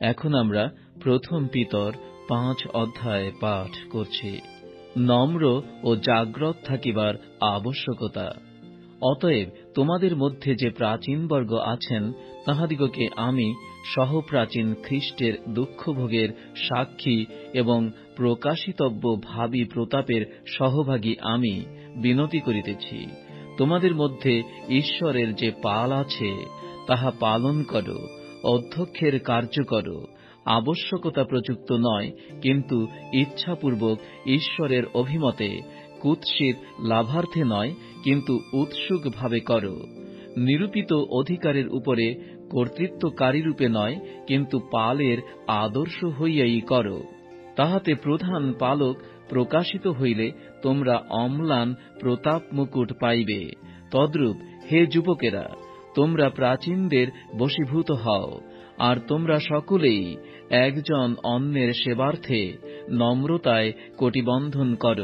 এখন আমরা প্রথম পিতর পাঁচ অধ্যায় পাঠ করছি। নম্র ও জাগ্রত থাকিবার আবশ্যকতা। অতএব তোমাদের মধ্যে যে প্রাচীনবর্গ আছেন, তাহাদিগকে আমি সহপ্রাচীন খ্রিস্টের দুঃখভোগের সাক্ষী এবং প্রকাশিতব্য ভাবি প্রতাপের সহভাগী আমি বিনতি করিতেছি। তোমাদের মধ্যে ঈশ্বরের যে পাল আছে, তাহা পালন কর। অধ্যক্ষের কার্যকর আবশ্যকতা প্রযুক্ত নয়, কিন্তু ইচ্ছাপূর্বক ঈশ্বরের অভিমতে কুৎসিত লাভার্থে নয়, কিন্তু উৎসুকভাবে কর। নিরূপিত অধিকারের উপরে কর্তৃত্বকারীরূপে নয়, কিন্তু পালের আদর্শ হইয়াই কর। তাহাতে প্রধান পালক প্রকাশিত হইলে তোমরা অম্লান প্রতাপ মুকুট পাইবে। তদ্রূপ হে যুবকেরা তোমরা প্রাচীনদের বশীভূত হও, আর তোমরা সকলেই একজন অন্যের সেবার্থে নম্রতায় কটিবন্ধন কর,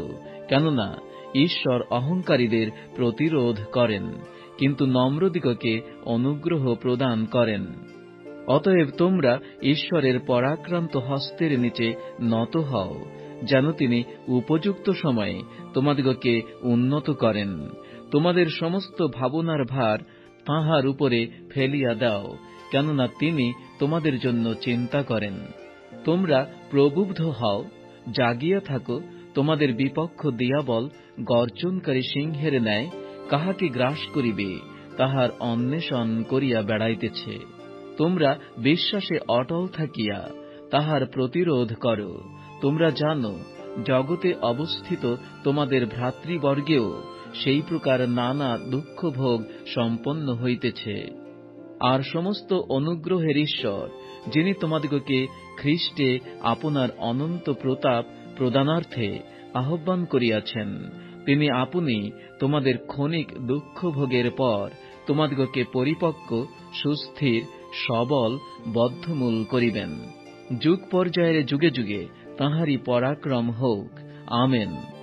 কেননা ঈশ্বর অহংকারীদের প্রতিরোধ করেন, কিন্তু নম্রদিগকে অনুগ্রহ প্রদান করেন। অতএব তোমরা ঈশ্বরের পরাক্রান্ত হস্তের নিচে নত হও, যেন তিনি উপযুক্ত সময়ে তোমাদিগকে উন্নত করেন। তোমাদের সমস্ত ভাবনার ভার তাঁহার উপরে ফেলিয়া দাও, কেননা তিনি তোমাদের জন্য চিন্তা করেন। তোমরা প্রবুব্ধ হও, জাগিয়া থাকো, তোমাদের বিপক্ষ দিয়াবল গর্জনকারী সিংহের ন্যায় কাহাকে গ্রাস করিবে, তাহার অন্বেষণ করিয়া বেড়াইতেছে। তোমরা বিশ্বাসে অটল থাকিয়া তাহার প্রতিরোধ কর। তোমরা জানো, জগতে অবস্থিত তোমাদের ভ্রাতৃবর্গেও সেই প্রকার নানা দুঃখভোগ সম্পন্ন হইতেছে। আর সমস্ত অনুগ্রহের ঈশ্বর, যিনি তোমাদিগকে খ্রিস্টে আপনার অনন্ত প্রতাপ প্রদানার্থে আহ্বান করিয়াছেন, তিনি আপনি তোমাদের ক্ষণিক দুঃখভোগের পর তোমাদিগকে পরিপক্ক, সুস্থির, সবল, বদ্ধমূল করিবেন। যুগ পর্যায়ের যুগে যুগে তাঁহারই পরাক্রম হোক। আমেন।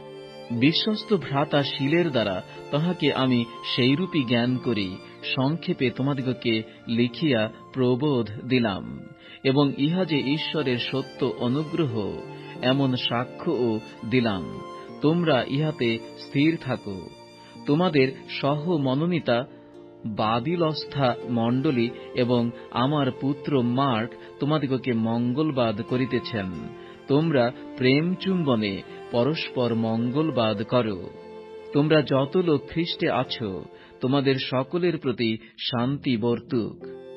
বিশ্বস্ত ভ্রাতা শিলের দ্বারা তাহাকে আমি সেইরূপী জ্ঞান করি, সংক্ষেপে তোমাদিগকে লিখিয়া প্রবোধ দিলাম, এবং ইহা যে ঈশ্বরের সত্য অনুগ্রহ, এমন সাক্ষ্যও দিলাম। তোমরা ইহাতে স্থির থাকো। তোমাদের সহ মনোনীতা বাদিলস্থা মণ্ডলী এবং আমার পুত্র মার্ক তোমাদিগকে মঙ্গলবাদ করিতেছেন। তোমরা প্রেম চুম্বনে পরস্পর মঙ্গলবাদ করো। তোমরা যত লোক খ্রিস্টে আছো তোমাদের সকলের প্রতি শান্তি বর্তুক।